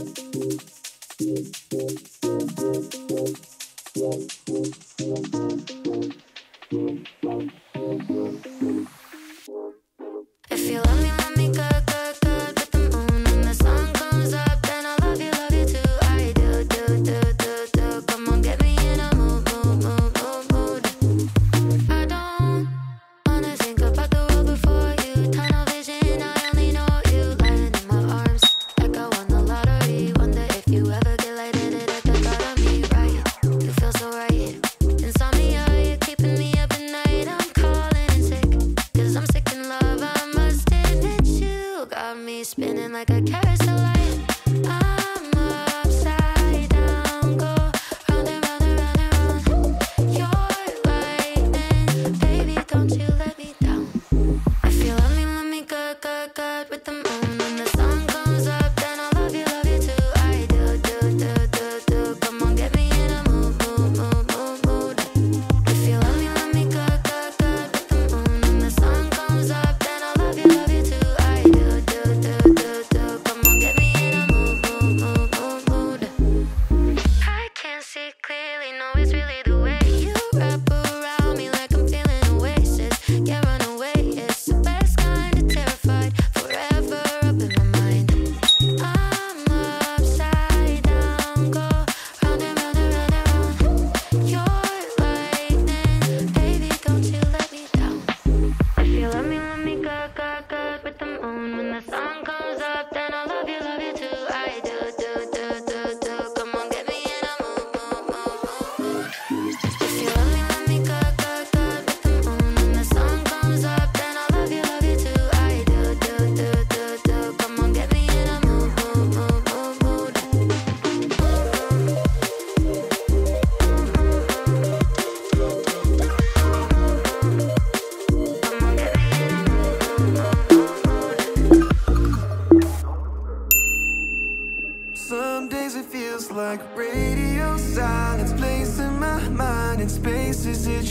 Thank you. Cause I'm sick in love, I must admit you got me spinning like a cat. really know it's really the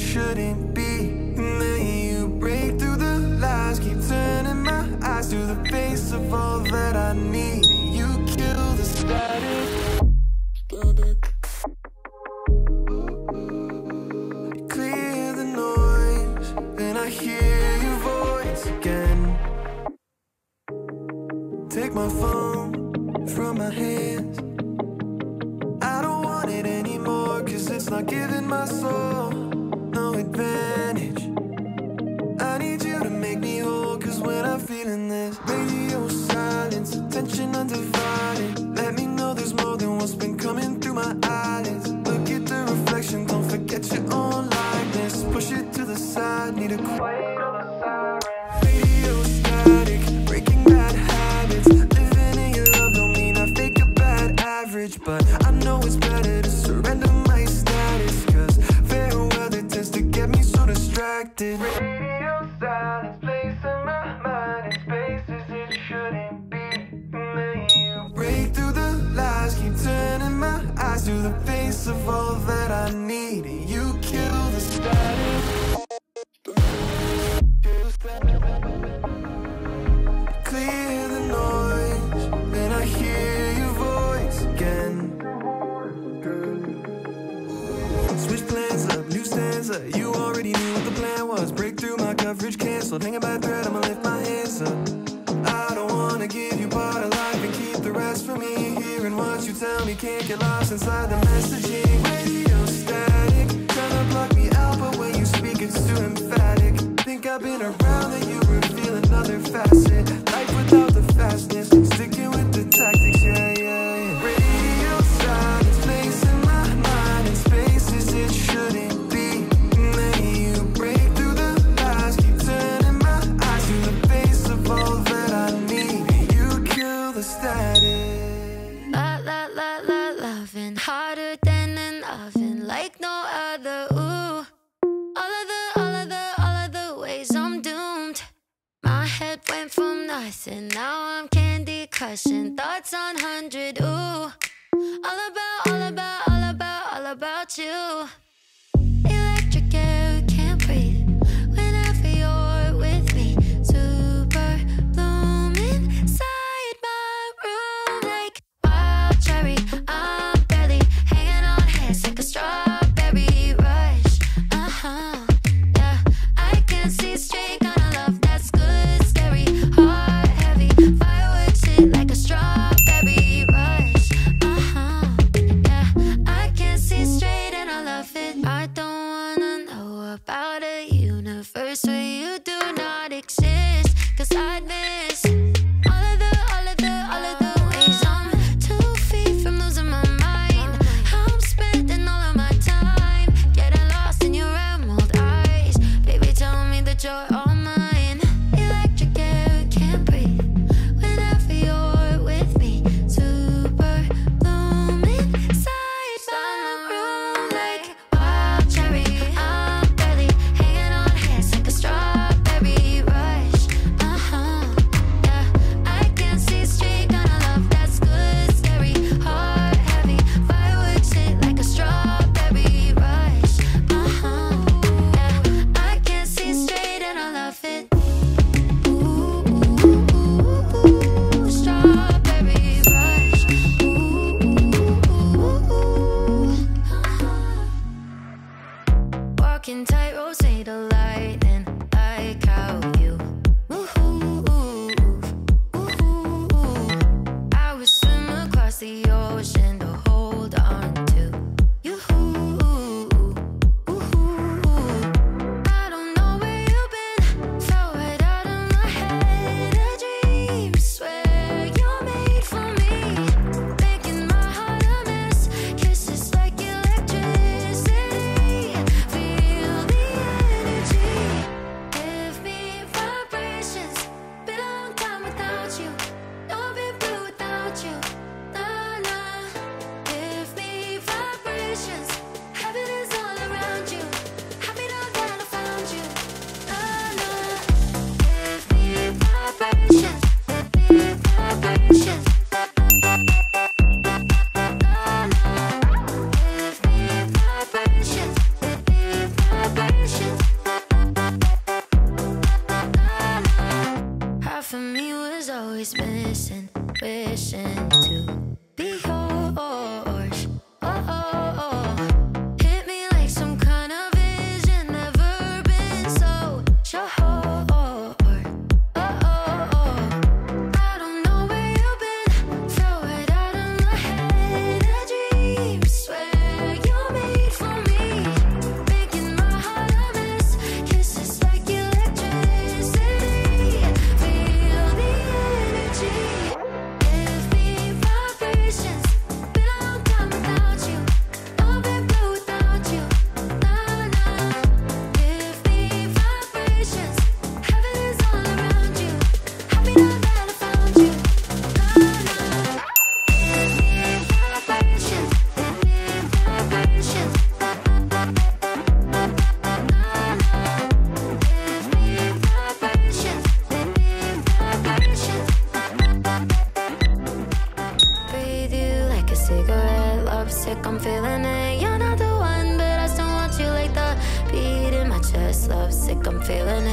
shouldn't be. And then you break through the lies Keep turning my eyes to the face of all that I need. accepted. wanna give you part of life and keep the rest for me. Hearing what you tell me can't get lost inside the messaging. Radio static, tryna block me out, but when you speak it's too emphatic. Think I've been around and you reveal another facet. Life without the fastness. fussing. Now I'm candy crushing. Thoughts on hundred, ooh. All about, all about, all about, all about you. I'm feeling